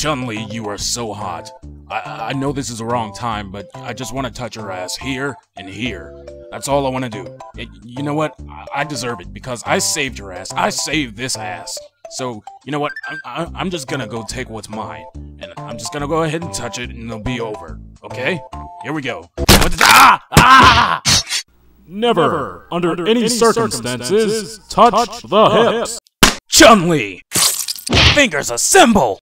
Chun-Li, you are so hot. I, I know this is the wrong time, but I just want to touch her ass here and here. That's all I want to do. It, you know what? I, I deserve it because I saved your ass. I saved this ass. So, you know what? I'm, I- I'm just gonna go take what's mine. And I'm just gonna go ahead and touch it and it'll be over. Okay? Here we go. What the- ah! Ah! Never, under, any, circumstances, touch, the hips. Chun-Li! Fingers a symbol!